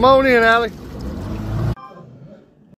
Come on in, Allie.